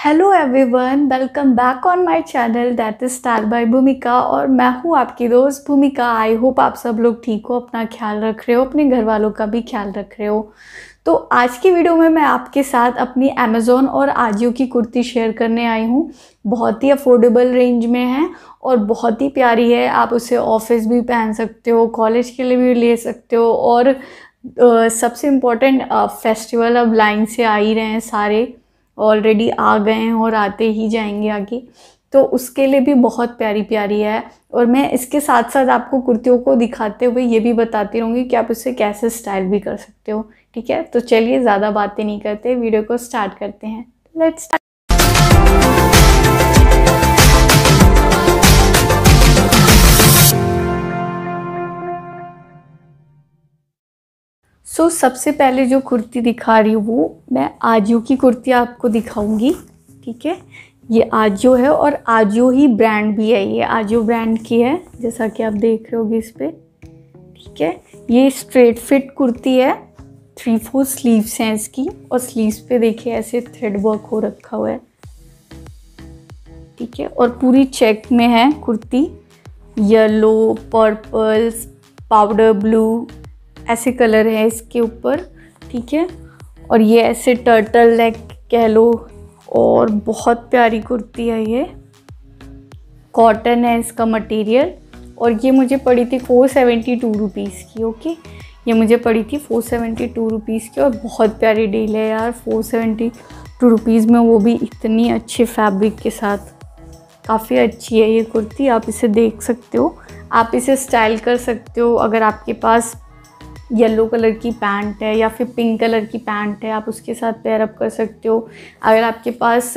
Hello everyone welcome back on my channel that is star by Bhumika और मैं हूँ आपकी दोस्त भूमिका आई होप आप सब लोग ठीक हो, अपना ख्याल रख रहे हो, अपने घर वालों का भी ख्याल रख रहे हो। तो आज की वीडियो में मैं आपके साथ अपनी अमेज़ोन और आजियो की कुर्ती शेयर करने आई हूँ। बहुत ही अफोर्डेबल रेंज में है और बहुत ही प्यारी है। आप उसे ऑफ़िस भी पहन सकते हो कॉलेज के लिए भी ले सकते हो और सबसे इम्पोर्टेंट फेस्टिवल अब लाइन से आ ही रहे हैं सारे। ऑलरेडी आ गए हैं और आते ही जाएँगे आगे। तो उसके लिए भी बहुत प्यारी प्यारी है। और मैं इसके साथ साथ आपको कुर्तियों को दिखाते हुए ये भी बताती रहूँगी कि आप इसे कैसे स्टाइल भी कर सकते हो। ठीक है? तो चलिए, ज़्यादा बातें नहीं करते, वीडियो को स्टार्ट करते हैं। लेट्स सो so, सबसे पहले जो कुर्ती दिखा रही हूँ वो मैं आजियो की कुर्ती आपको दिखाऊँगी ठीक है? ये आजियो है और आजियो ही ब्रांड भी है ये। आजियो ब्रांड की है जैसा कि आप देख रहे होगे इस पर ठीक है? ये स्ट्रेट फिट कुर्ती है थ्री फोर स्लीव्स हैं इसकी और स्लीव्स पे देखिए ऐसे थ्रेड वर्क हो रखा हुआ है ठीक है? और पूरी चेक में है kurti yellow purple powder blue ऐसे कलर है इसके ऊपर, ठीक है? और ये ऐसे टर्टल नेक कह लो, और बहुत प्यारी कुर्ती है ये। कॉटन है इसका मटेरियल और ये मुझे पड़ी थी फोर सेवेंटी टू रुपीज़ की ओके ये मुझे पड़ी थी फोर सेवेंटी टू रुपीज़ की, और बहुत प्यारी डील है यार फोर सेवेंटी टू रुपीज़ में वो भी इतनी अच्छे फैब्रिक के साथ। काफ़ी अच्छी है ये कुर्ती, आप इसे देख सकते हो। आप इसे स्टाइल कर सकते हो, अगर आपके पास येलो कलर की पैंट है या फिर पिंक कलर की पैंट है, आप उसके साथ पेयरअप कर सकते हो। अगर आपके पास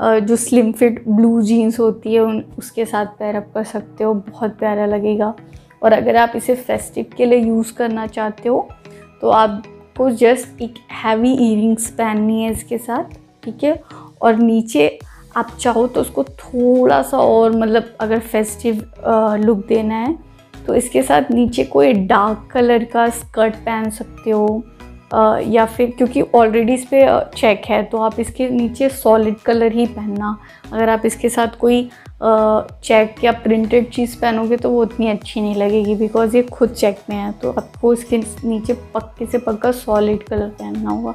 जो स्लिम फिट ब्लू जीन्स होती है, उन, उसके साथ पेयरअप कर सकते हो, बहुत प्यारा लगेगा। और अगर आप इसे फेस्टिव के लिए यूज़ करना चाहते हो तो आपको जस्ट एक हैवी ईयरिंग्स पहननी है इसके साथ, ठीक है? और नीचे आप चाहो तो उसको थोड़ा सा और मतलब अगर फेस्टिव लुक देना है तो इसके साथ नीचे कोई डार्क कलर का स्कर्ट पहन सकते हो आ, या फिर क्योंकि ऑलरेडी इस पर चेक है तो आप इसके नीचे सॉलिड कलर ही पहनना। अगर आप इसके साथ कोई चेक या प्रिंटेड चीज़ पहनोगे तो वो उतनी अच्छी नहीं लगेगी बिकॉज़ ये खुद चेक में है तो आपको इसके नीचे पक्के से पक्का सॉलिड कलर पहनना होगा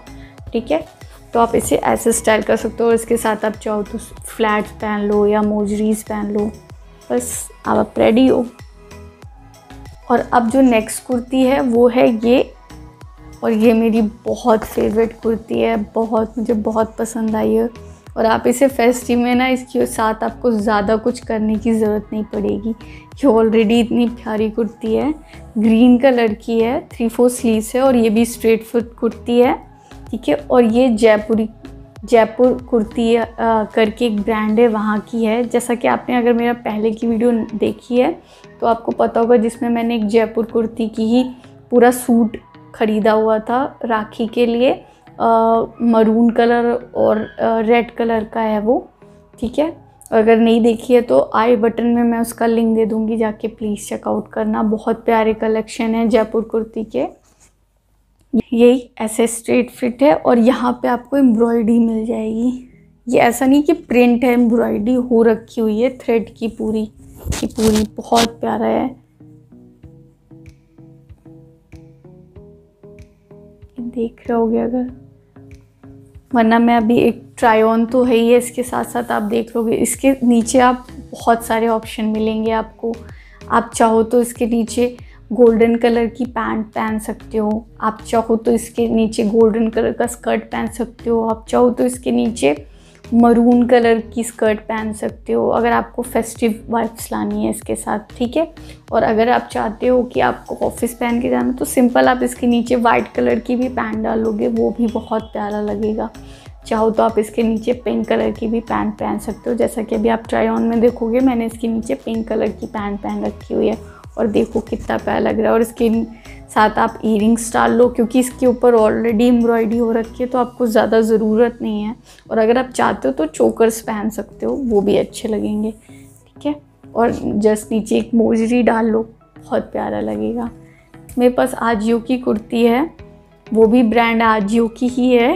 ठीक है? तो आप इसे ऐसे स्टाइल कर सकते हो और इसके साथ आप चाहो तो फ्लैट्स पहन लो या मोजरीज पहन लो। बस आप रेडी हो। और अब जो नेक्स्ट कुर्ती है, वो है ये। और ये मेरी बहुत फेवरेट कुर्ती है, बहुत, मुझे बहुत पसंद आई है। और आप इसे फेस्टिव में ना, इसके साथ आपको ज़्यादा कुछ करने की ज़रूरत नहीं पड़ेगी। ये ऑलरेडी इतनी प्यारी कुर्ती है ग्रीन कलर की है थ्री फोर स्लीव्स है और ये भी स्ट्रेट फुट कुर्ती है, ठीक है? और ये जयपुरी जयपुर कुर्ती करके एक ब्रांड है, वहाँ की है। जैसा कि आपने अगर मेरा पहले की वीडियो देखी है तो आपको पता होगा जिसमें मैंने एक जयपुर कुर्ती की ही पूरा सूट ख़रीदा हुआ था राखी के लिए। मरून कलर और रेड कलर का है वो, ठीक है? अगर नहीं देखी है तो आई बटन में मैं उसका लिंक दे दूँगी जाके प्लीज़ चेकआउट करना। बहुत प्यारे कलेक्शन है जयपुर कुर्ती के। यही ऐसे स्ट्रेट फिट है और यहाँ पे आपको एम्ब्रॉयडरी मिल जाएगी। ये ऐसा नहीं कि प्रिंट है एम्ब्रॉयडरी हो रखी हुई है थ्रेड की पूरी की पूरी। बहुत प्यारा है। देख रहे होगे अगर। वरना मैं अभी एक ट्राई ऑन तो है ही है, इसके साथ साथ आप देख लोगे। इसके नीचे आप बहुत सारे ऑप्शन मिलेंगे आपको। आप चाहो तो इसके नीचे गोल्डन कलर की पैंट पहन सकते हो। आप चाहो तो इसके नीचे गोल्डन कलर का स्कर्ट पहन सकते हो। आप चाहो तो इसके नीचे मरून कलर की स्कर्ट पहन सकते हो। अगर आपको फेस्टिव वाइब्स लानी है इसके साथ, ठीक है? और अगर आप चाहते हो कि आपको ऑफ़िस पहन के जाना तो सिंपल आप इसके नीचे वाइट कलर की भी पैंट डालोगे, वो भी बहुत प्यारा लगेगा। चाहो तो आप इसके नीचे पिंक कलर की भी पैंट पहन सकते हो। जैसा कि अभी आप ट्राई ऑन में देखोगे, मैंने इसके नीचे पिंक कलर की पैंट पहन रखी हुई है। और देखो कितना प्यारा लग रहा है। और इसके साथ आप इयरिंग्स डाल लो, क्योंकि इसके ऊपर ऑलरेडी एम्ब्रॉयडरी हो रखी है तो आपको ज़्यादा ज़रूरत नहीं है। और अगर आप चाहते हो तो चोकर्स पहन सकते हो, वो भी अच्छे लगेंगे, ठीक है? और जस्ट नीचे एक मोजरी डाल लो, बहुत प्यारा लगेगा। मेरे पास आजियो की कुर्ती है, वो भी ब्रांड आजियो की ही है,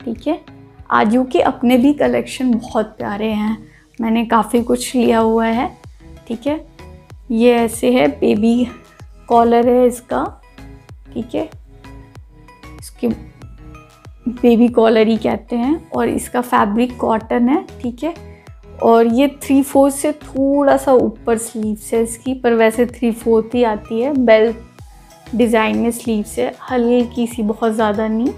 ठीक है? आजियो के अपने भी कलेक्शन बहुत प्यारे हैं, मैंने काफ़ी कुछ लिया हुआ है, ठीक है? ये ऐसे है बेबी कॉलर है इसका, ठीक है? इसके बेबी कॉलर ही कहते हैं और इसका फैब्रिक कॉटन है, ठीक है? और ये थ्री फोर्थ से थोड़ा सा ऊपर स्लीव्स है इसकी, पर वैसे थ्री फोर्थ ही आती है। बेल डिज़ाइन में स्लीव्स है, हल्की सी, बहुत ज़्यादा नहीं,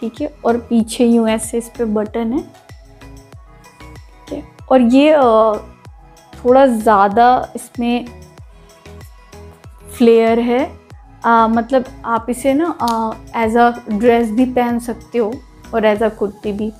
ठीक है? और पीछे यूँ ऐसे इस पर बटन है, ठीक है? और ये थोड़ा ज़्यादा इसमें फ्लेयर है। आ, मतलब आप इसे ना एज अ ड्रेस भी पहन सकते हो और एज अ कुर्ती भी।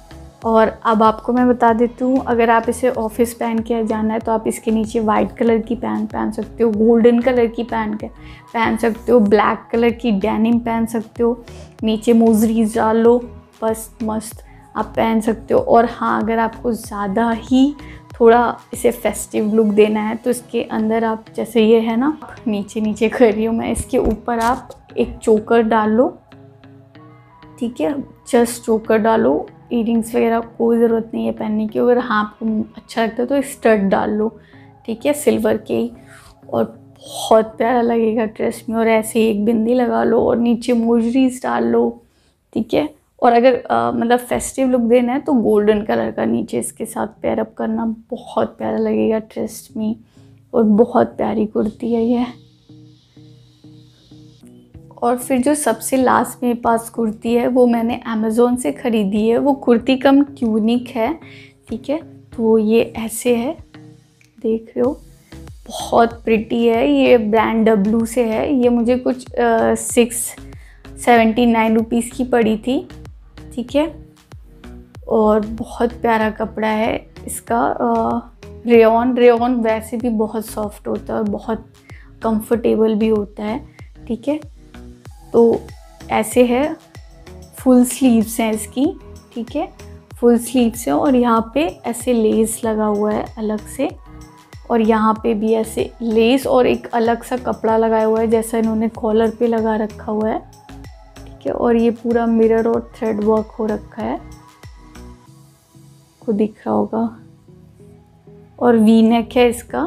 और अब आपको मैं बता देती हूँ अगर आप इसे ऑफ़िस पहन के जाना है तो आप इसके नीचे वाइट कलर की पैंट पहन सकते हो गोल्डन कलर की पैंट पहन सकते हो ब्लैक कलर की डैनिम पहन सकते हो नीचे मोजरीज डाल लो बस मस्त। आप पहन सकते हो। और हाँ अगर आपको ज़्यादा ही थोड़ा इसे फेस्टिव लुक देना है तो इसके अंदर आप, जैसे ये है ना नीचे नीचे कर रही हूँ, मैं इसके ऊपर आप एक चोकर डाल लो ठीक है? जस्ट चोकर डालो। ईयरिंग्स वगैरह कोई ज़रूरत नहीं है पहनने की। अगर हाँ आपको अच्छा लगता है तो स्टड डाल लो ठीक है? सिल्वर के ही। और बहुत प्यारा लगेगा ड्रेस में और ऐसे ही एक बिंदी लगा लो और नीचे मोजरीज डाल लो, ठीक है? और अगर मतलब फेस्टिव लुक देना है तो गोल्डन कलर का नीचे इसके साथ पेयरअप करना बहुत प्यारा लगेगा ड्रेस में और बहुत प्यारी कुर्ती है ये और फिर जो सबसे लास्ट मेरे पास कुर्ती है, वो मैंने अमेज़ोन से ख़रीदी है। वो कुर्ती कम ट्यूनिक है, ठीक है? तो ये ऐसे है। देख रहे हो? बहुत प्रिटी है। ये ब्रांड डब्लू से है। ये मुझे कुछ सिक्स सेवेंटी नाइन रुपीज़ की पड़ी थी। ठीक है? और बहुत प्यारा कपड़ा है इसका रेन रेन वैसे भी बहुत सॉफ्ट होता है और बहुत कंफर्टेबल भी होता है, ठीक है? तो ऐसे है फुल स्लीव्स हैं इसकी, ठीक है? फुल स्लीव्स हैं और यहाँ पे ऐसे लेस लगा हुआ है अलग से, और यहाँ पे भी ऐसे लेस और एक अलग सा कपड़ा लगाया हुआ है जैसा इन्होंने कॉलर पे लगा रखा हुआ है। है और ये पूरा मिरर और थ्रेड वर्क हो रखा है। को दिख रहा होगा। और वी नेक है इसका।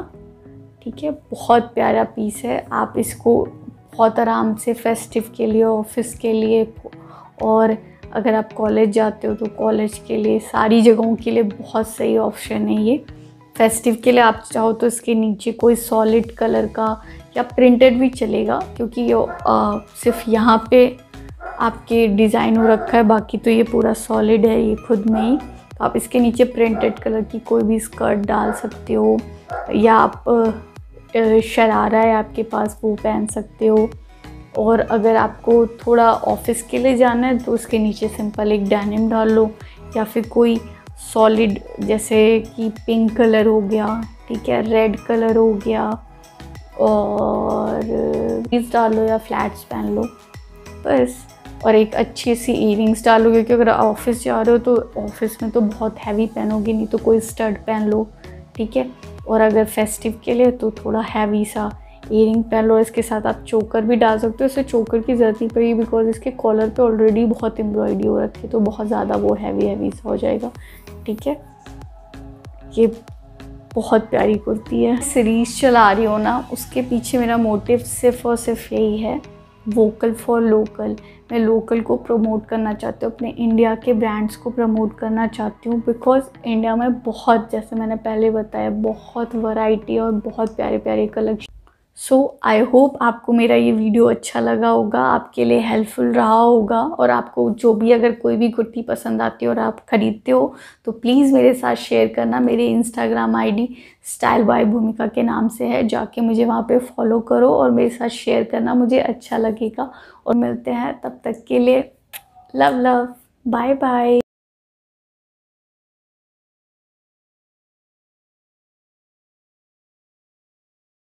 ठीक है, बहुत प्यारा पीस है। आप इसको बहुत आराम से फेस्टिव के लिए ऑफ़िस के लिए और अगर आप कॉलेज जाते हो तो कॉलेज के लिए, सारी जगहों के लिए बहुत सही ऑप्शन है ये। फेस्टिव के लिए आप चाहो तो इसके नीचे कोई सॉलिड कलर का या प्रिंटेड भी चलेगा, क्योंकि ये सिर्फ़ यहाँ पे आपके डिज़ाइन हो रखा है, बाकी तो ये पूरा सॉलिड है, ये खुद में ही। तो आप इसके नीचे प्रिंटेड कलर की कोई भी स्कर्ट डाल सकते हो, या आप शरारा है आपके पास, वो पहन सकते हो। और अगर आपको थोड़ा ऑफ़िस के लिए जाना है तो उसके नीचे सिंपल एक डैनिम डाल लो, या फिर कोई सॉलिड जैसे कि पिंक कलर हो गया, ठीक है रेड कलर हो गया, और इस डालो या फ्लैट्स पहन लो, बस। और एक अच्छी सी इयरिंग्स डालो क्योंकि अगर ऑफ़िस जा रहे हो तो ऑफ़िस में तो बहुत हैवी पहनोगे, नहीं तो कोई स्टड पहन लो, ठीक है? और अगर फेस्टिव के लिए तो थोड़ा हैवी सा इयरिंग पहन लो, इसके साथ आप चोकर भी डाल सकते हो। इसे चोकर की ज़रूरत नहीं पड़ेगी बिकॉज़ इसके कॉलर पे ऑलरेडी बहुत एम्ब्रॉयडरी हो रखी है तो बहुत ज़्यादा वो हैवी हैवी सा हो जाएगा, ठीक है? ये बहुत प्यारी कुर्ती है। सीरीज़ चला रही हो ना, उसके पीछे मेरा मोटिव सिर्फ़ और सिर्फ़ यही है। वोकल फॉर लोकल मैं लोकल को प्रमोट करना चाहती हूँ, अपने इंडिया के ब्रांड्स को प्रमोट करना चाहती हूँ बिकॉज़ इंडिया में बहुत, जैसे मैंने पहले बताया, बहुत वैरायटी और बहुत प्यारे प्यारे कलेक्शन सो आई होप आपको मेरा ये वीडियो अच्छा लगा होगा, आपके लिए हेल्पफुल रहा होगा और आपको जो भी अगर कोई भी कुर्ती पसंद आती है और आप ख़रीदते हो तो प्लीज़ मेरे साथ शेयर करना। मेरे इंस्टाग्राम आईडी स्टाइल बाय भूमिका के नाम से है, जाके मुझे वहाँ पे फॉलो करो और मेरे साथ शेयर करना, मुझे अच्छा लगेगा। और मिलते हैं, तब तक के लिए लव लव बाय बाय